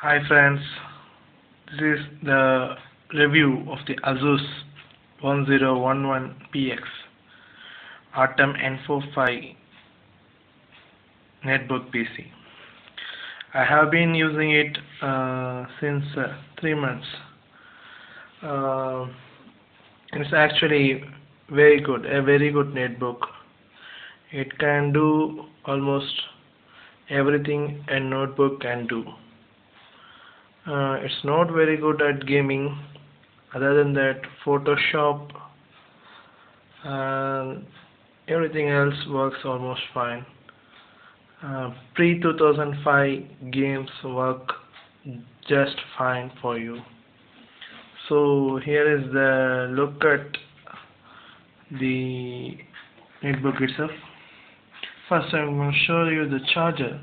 Hi friends, this is the review of the Asus 1011px Atom N45 netbook PC. I have been using it uh, since uh, three months. Uh, it's actually very good, a very good netbook. It can do almost everything a notebook can do. Uh, it's not very good at gaming. Other than that, Photoshop and everything else works almost fine. Uh, Pre 2005 games work just fine for you. So here is the look at the netbook itself. First, I'm going to show you the charger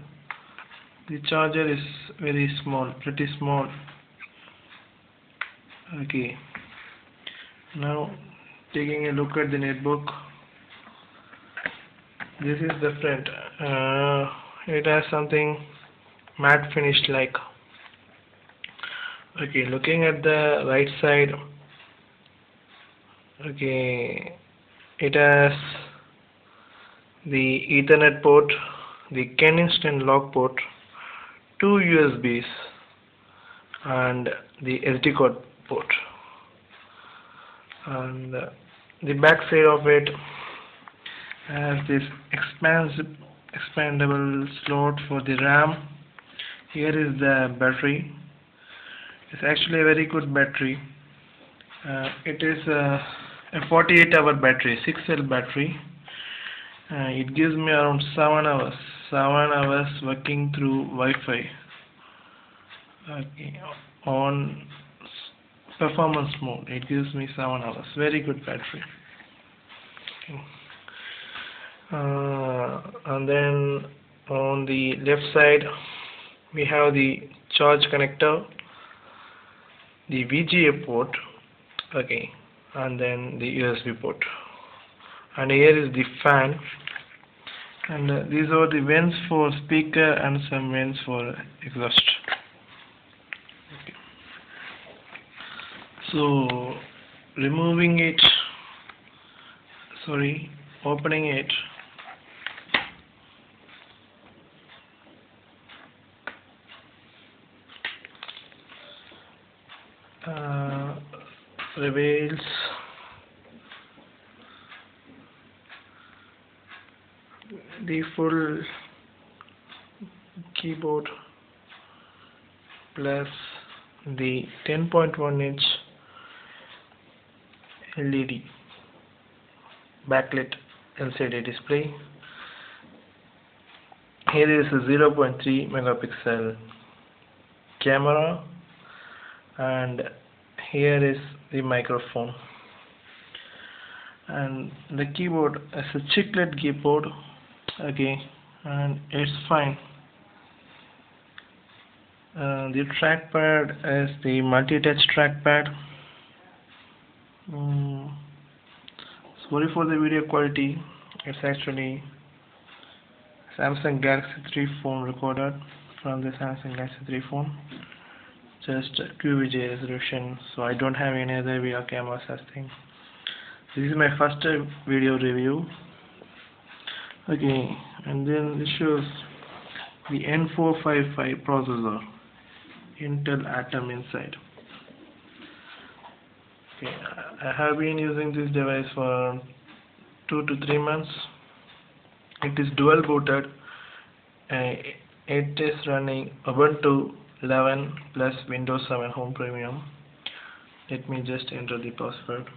the charger is very small pretty small. Okay. Now taking a look at the netbook. This is the front uh, it has something matte finish like. Okay looking at the right side. Okay. It has the ethernet port the Kensington lock port two USBs and the SD card port. And uh, the back side of it has this expandable slot for the RAM. Here is the battery. It's actually a very good battery. Uh, it is uh, a 48 hour battery 6 cell battery. Uh, it gives me around 7 hours 7 hours working through Wi-Fi. Okay. on performance mode it gives me 7 hours. Very good battery. Uh, and then on the left side we have the charge connector the VGA port okay and then the USB port. And here is the fan and uh, these are the vents for speaker and some vents for exhaust. Okay. so removing it sorry opening it. Uh, reveals the full keyboard plus the 10.1 inch LED backlit LCD display. Here is a 0.3 megapixel camera and here is the microphone. And the keyboard is a chiclet keyboard okay and it's fine. Uh, the trackpad is the multi-touch trackpad. Mm, sorry for the video quality. It's actually Samsung Galaxy 3 phone recorded from the Samsung Galaxy 3 phone. Just QVGA resolution so I don't have any other VR camera such thing this is my first video review okay and then this shows the N455 processor Intel Atom inside. Okay I have been using this device for two to three months. It is dual booted. Uh, it is running Ubuntu 11 plus Windows 7 Home Premium. Let me just enter the password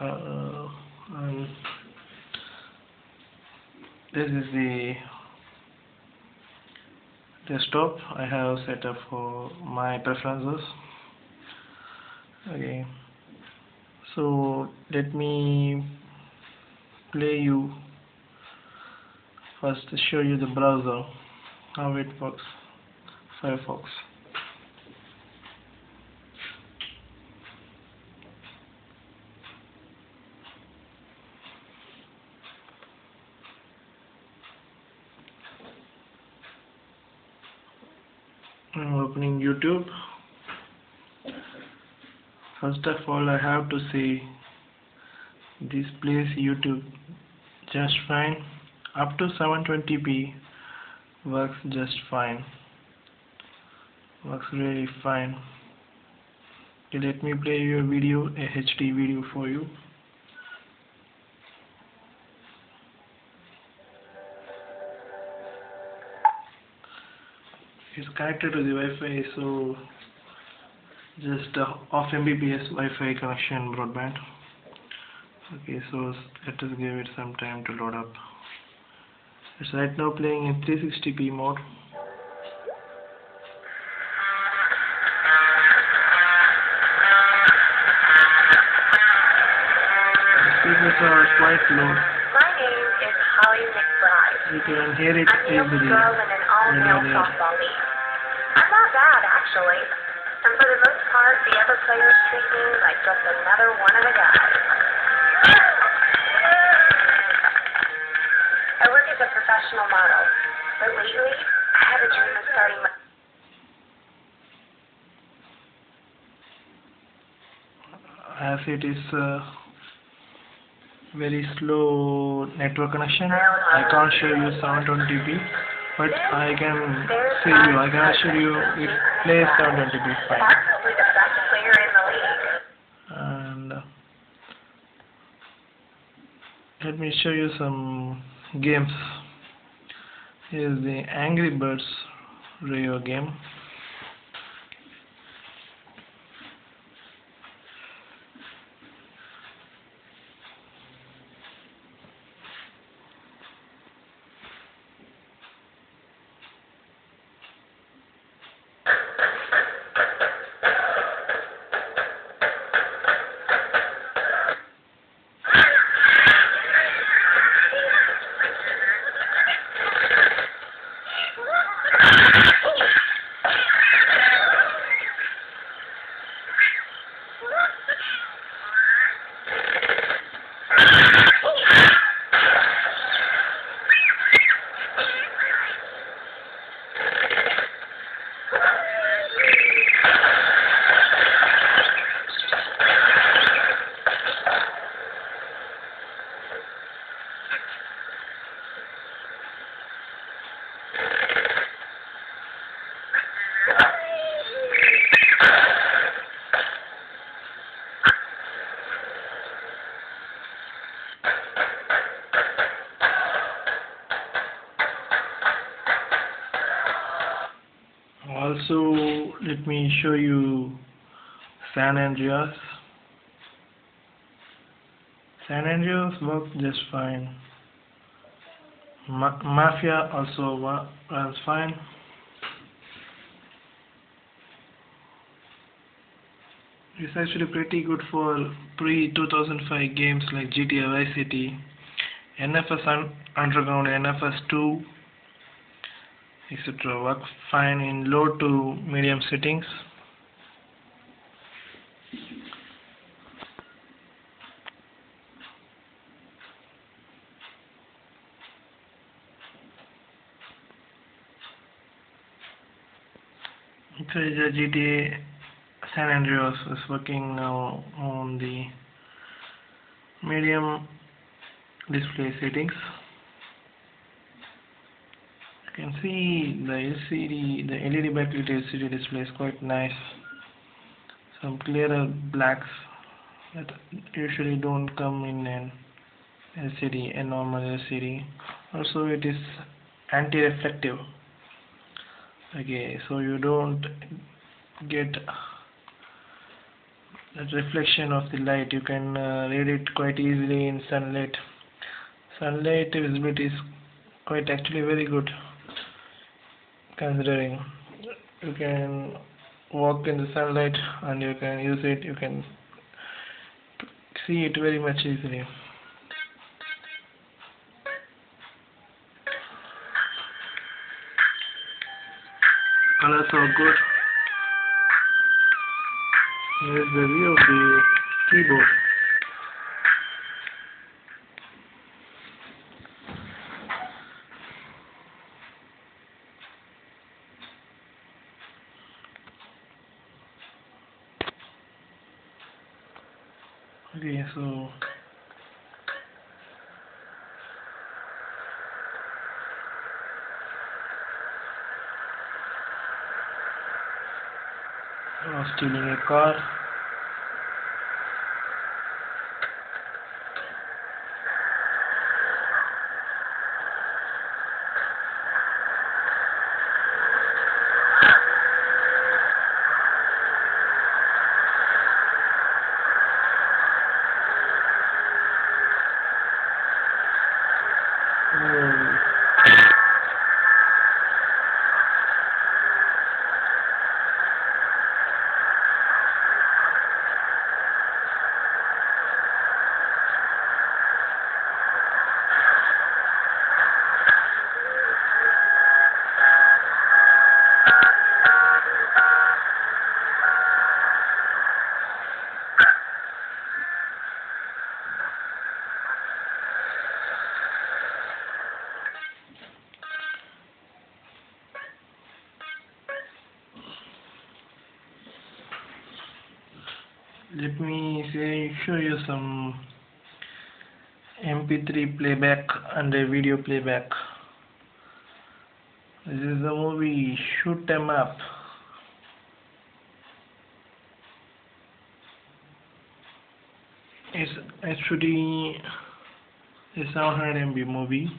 uh, this is the desktop I have set up for my preferences. Okay. So let me play you. First show you the browser how it works. Firefox I'm opening YouTube. First of all I have to say this plays YouTube just fine. Up to 720p works just fine. Works really fine. Okay, let me play your video a HD video for you it's connected to the Wi-Fi so just uh, off Mbps Wi-Fi connection broadband. Okay so let us give it some time to load up. It's right now playing in 360p mode. The speakers are quite low is Holly McBride. you can hear it I'm the only girl in an all-male when you're there. softball league. I'm not bad, actually. And for the most part, the other players treat me like just another one of the guys. I work as a professional model, but lately, I have a dream of starting my... as it is uh, very slow network connection. I can't show you 720p but I can see you. I can assure you it plays 720p fine. Possibly the best player in the league. and uh, let me show you some games. Here is the Angry Birds Rio game me show you San Andreas. San Andreas works just fine. Ma- Mafia also runs fine. It's actually pretty good for pre 2005 games like GTA Vice City NFS Un- Underground NFS 2 etc. Work fine in low to medium settings. So the GTA San Andreas is working now on the medium display settings. Can see the LCD, the LED backlit LCD display is quite nice. Some clearer blacks that usually don't come in an LCD, a normal LCD. Also, it is anti-reflective. Okay, so you don't get that reflection of the light. You can uh, read it quite easily in sunlight. Sunlight visibility is quite actually very good considering. You can walk in the sunlight and you can use it. You can see it very much easily. Colors are good. Here's the view of the keyboard okay uh, stealing a car let me say show you some mp3 playback and a video playback. This is the movie shoot 'em up. It's actually a 700 MB movie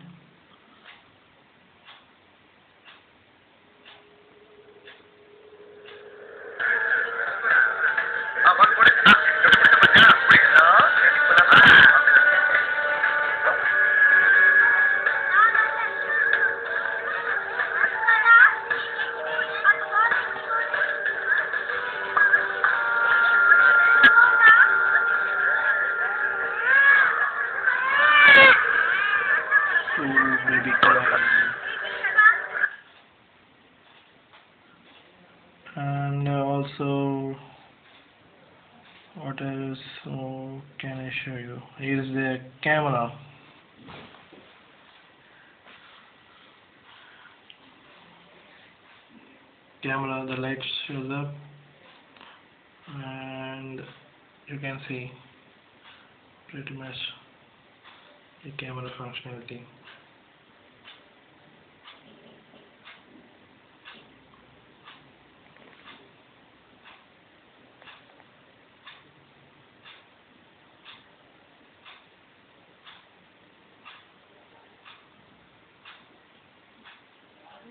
camera the light shows up and you can see pretty much the camera functionality.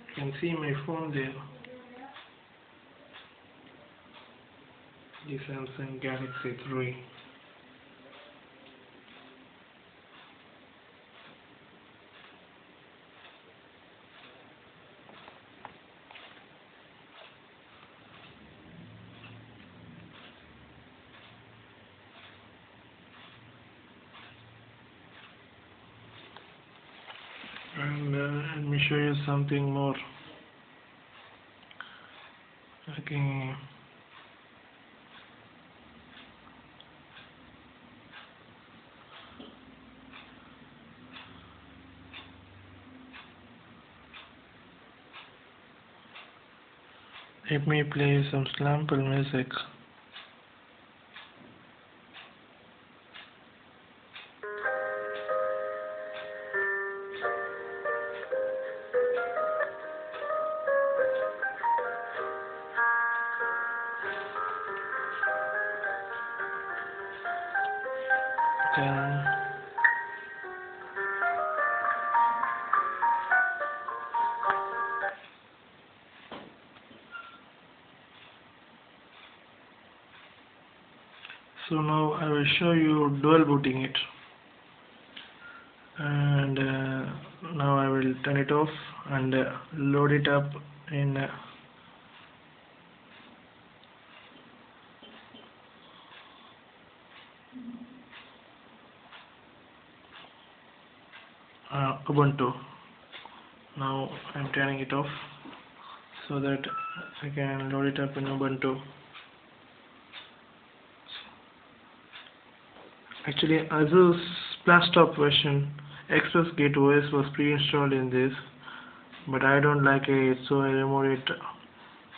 You can see my phone there the Samsung Galaxy 3 and uh, let me show you something more. Okay let me play some sample music so now I will show you dual booting it and uh, now I will turn it off and uh, load it up in uh, uh, Ubuntu. Now I'm turning it off so that I can load it up in Ubuntu. Actually, Asus Splashtop version Express Gate OS was pre-installed in this, but I don't like it, so I removed it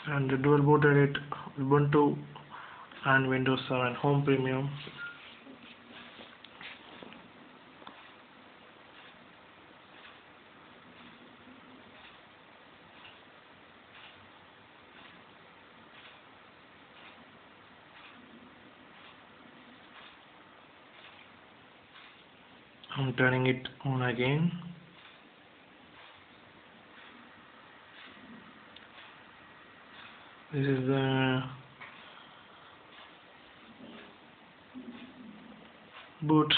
and dual booted it Ubuntu and Windows 7 Home Premium. I'm turning it on again. This is the boot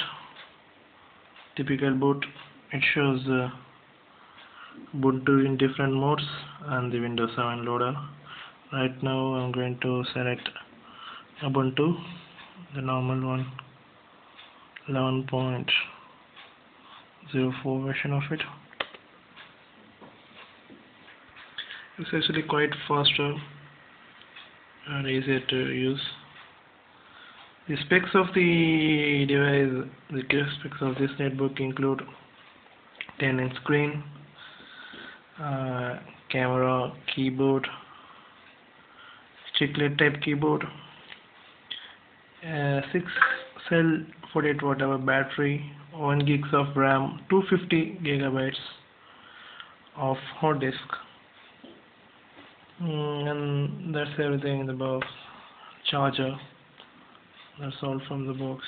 typical boot. It shows Ubuntu in different modes and the Windows 7 loader. Right now I'm going to select Ubuntu the normal one 11.04 version of it. It's actually quite faster and easier to use. The specs of the device the specs of this netbook include 10 inch screen uh, camera keyboard chiclet type keyboard uh, 6 cell 48 watt hour battery 1 gigs of ram 250 gigabytes of hard disk. Mm, and that's everything in the box. Charger that's all from the box.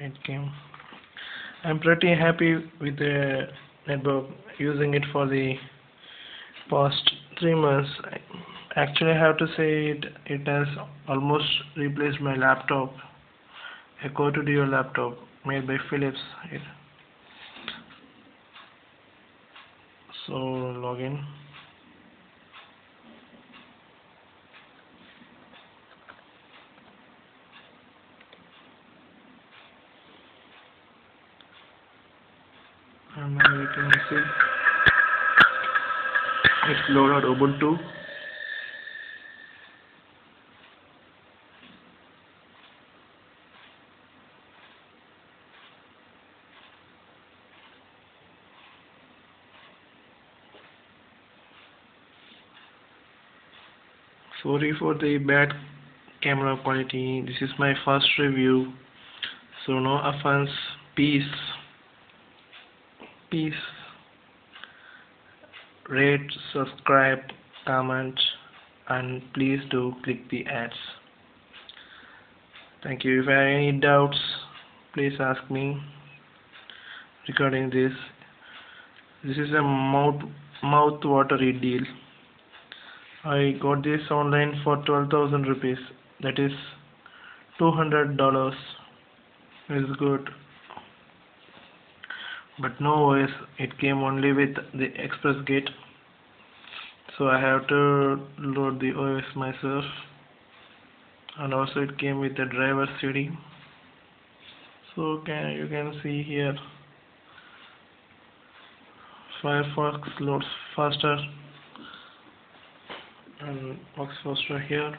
It came. I'm pretty happy with the netbook using it for the past three months. Actually I have to say it it has almost replaced my laptop a Core 2 Duo laptop made by Philips. It, so login. And now you can see it's loaded Ubuntu sorry for the bad camera quality. This is my first review. So no offense. Peace. Peace. Rate subscribe comment and please do click the ads. Thank you. If you have any doubts please ask me regarding this. This is a mouth mouth watery deal I got this online for 12,000 rupees. That is 200 dollars. Is good. But no OS it came only with the express gate. So I have to load the OS myself. And also it came with the driver CD so can you can see here. Firefox loads faster and works faster here